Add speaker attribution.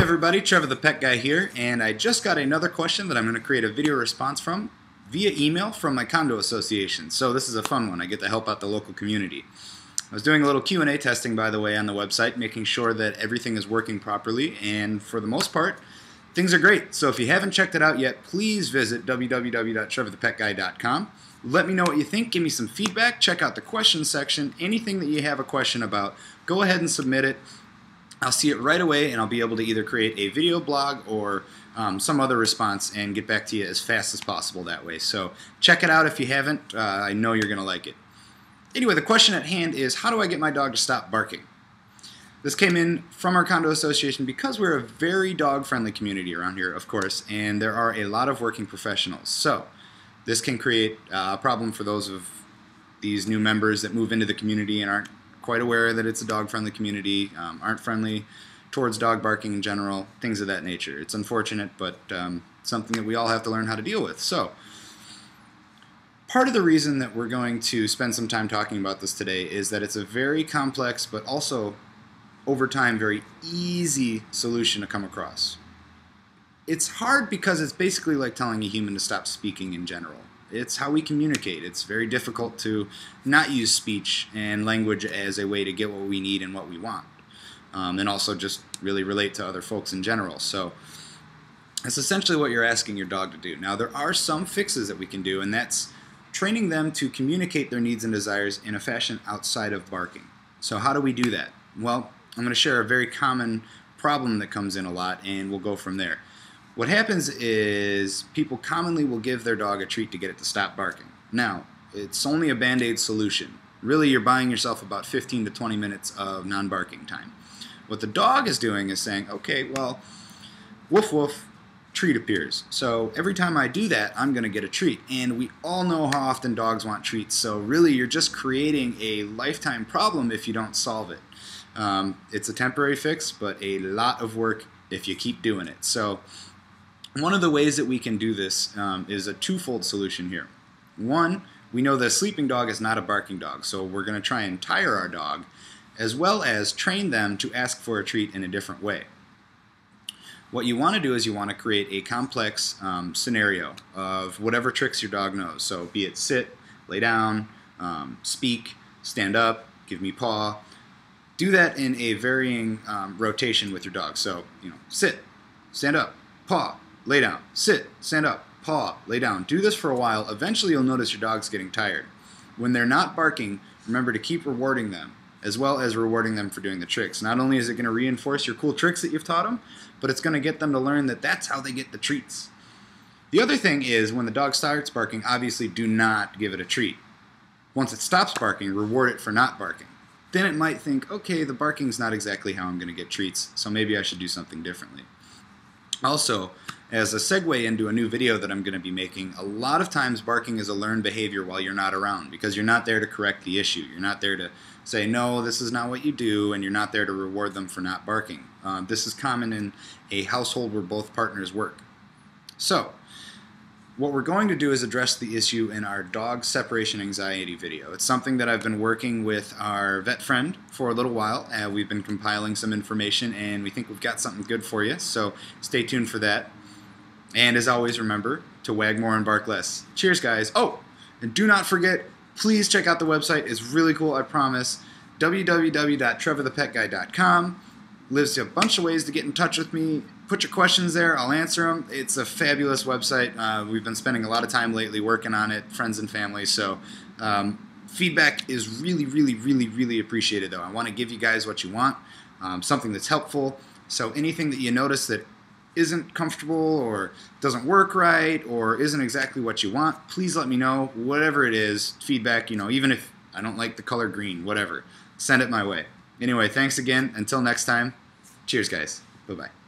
Speaker 1: everybody, Trevor the Pet Guy here, and I just got another question that I'm going to create a video response from via email from my condo association. So this is a fun one. I get to help out the local community. I was doing a little Q&A testing, by the way, on the website, making sure that everything is working properly, and for the most part, things are great. So if you haven't checked it out yet, please visit www.trevorthepetguy.com. Let me know what you think. Give me some feedback. Check out the question section. Anything that you have a question about, go ahead and submit it. I'll see it right away, and I'll be able to either create a video blog or um, some other response and get back to you as fast as possible that way. So check it out if you haven't. Uh, I know you're going to like it. Anyway, the question at hand is how do I get my dog to stop barking? This came in from our condo association because we're a very dog friendly community around here, of course, and there are a lot of working professionals. So, this can create a problem for those of these new members that move into the community and aren't quite aware that it's a dog friendly community, um, aren't friendly towards dog barking in general, things of that nature. It's unfortunate, but um, something that we all have to learn how to deal with. So, Part of the reason that we're going to spend some time talking about this today is that it's a very complex but also over time very easy solution to come across. It's hard because it's basically like telling a human to stop speaking in general. It's how we communicate. It's very difficult to not use speech and language as a way to get what we need and what we want. Um, and also just really relate to other folks in general. So that's essentially what you're asking your dog to do. Now, there are some fixes that we can do, and that's training them to communicate their needs and desires in a fashion outside of barking. So how do we do that? Well, I'm going to share a very common problem that comes in a lot, and we'll go from there. What happens is people commonly will give their dog a treat to get it to stop barking. Now, it's only a band-aid solution. Really, you're buying yourself about 15 to 20 minutes of non-barking time. What the dog is doing is saying, okay, well, woof woof, treat appears. So every time I do that, I'm going to get a treat. And we all know how often dogs want treats. So really, you're just creating a lifetime problem if you don't solve it. Um, it's a temporary fix, but a lot of work if you keep doing it. So one of the ways that we can do this um, is a twofold solution here. One, we know a sleeping dog is not a barking dog, so we're going to try and tire our dog, as well as train them to ask for a treat in a different way. What you want to do is you want to create a complex um, scenario of whatever tricks your dog knows. So be it sit, lay down, um, speak, stand up, give me paw. Do that in a varying um, rotation with your dog. So, you know, sit, stand up, paw, lay down, sit, stand up, paw, lay down. Do this for a while. Eventually you'll notice your dog's getting tired. When they're not barking, remember to keep rewarding them as well as rewarding them for doing the tricks. Not only is it going to reinforce your cool tricks that you've taught them, but it's going to get them to learn that that's how they get the treats. The other thing is when the dog starts barking, obviously do not give it a treat. Once it stops barking, reward it for not barking. Then it might think, okay, the barking's not exactly how I'm going to get treats, so maybe I should do something differently. Also, as a segue into a new video that I'm going to be making, a lot of times barking is a learned behavior while you're not around because you're not there to correct the issue. You're not there to say, no, this is not what you do, and you're not there to reward them for not barking. Uh, this is common in a household where both partners work. So, what we're going to do is address the issue in our dog separation anxiety video. It's something that I've been working with our vet friend for a little while. Uh, we've been compiling some information and we think we've got something good for you, so stay tuned for that. And as always, remember to wag more and bark less. Cheers, guys. Oh, and do not forget, please check out the website. It's really cool, I promise. www.trevorthepetguy.com lives a bunch of ways to get in touch with me. Put your questions there, I'll answer them. It's a fabulous website. Uh, we've been spending a lot of time lately working on it, friends and family. So, um, feedback is really, really, really, really appreciated, though. I want to give you guys what you want, um, something that's helpful. So, anything that you notice that isn't comfortable or doesn't work right or isn't exactly what you want, please let me know. Whatever it is, feedback, you know, even if I don't like the color green, whatever, send it my way. Anyway, thanks again. Until next time, cheers, guys. Bye bye.